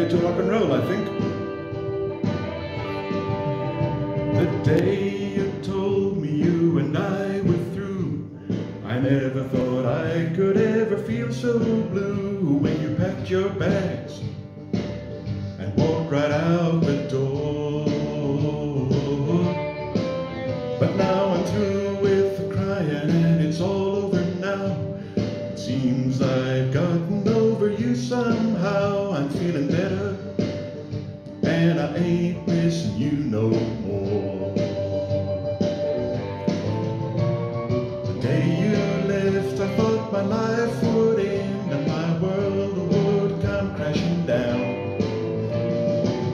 get to rock and roll, I think. The day you told me you and I were through, I never thought I could ever feel so blue when you packed your bags and walked right out the door. But now I'm through with the crying and it's all over now. It seems I've gotten over you somehow. And I ain't missing you no more. The day you left, I thought my life would end and my world would come crashing down.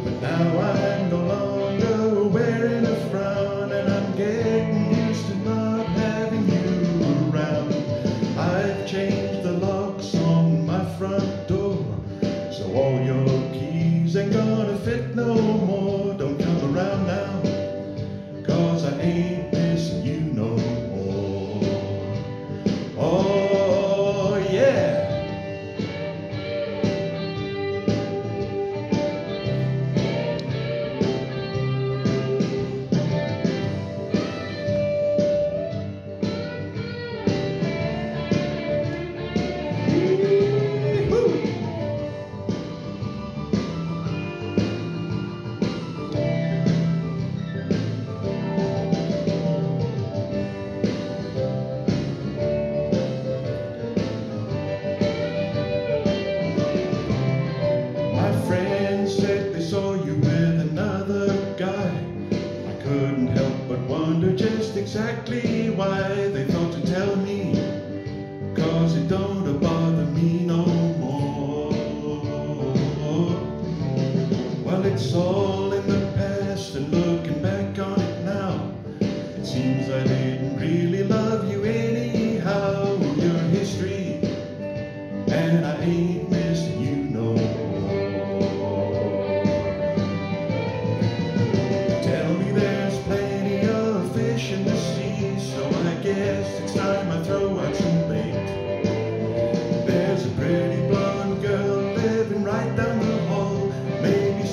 But now I'm no longer wearing a frown and I'm getting used to not having you around. I've changed ain't no exactly why they thought to tell me. Cause it don't bother me no more. Well, it's all in the past, and looking back on it now, it seems I didn't really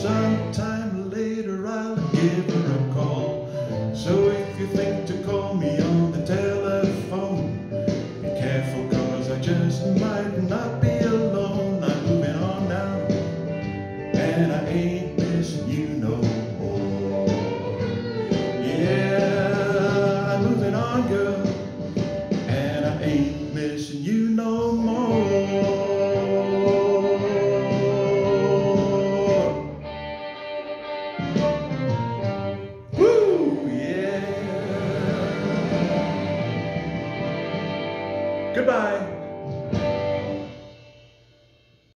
sometime later I'll give her a call. So if you think to call me on the telephone, be careful cause I just might not be alone. I'm moving on now, and I ain't Goodbye.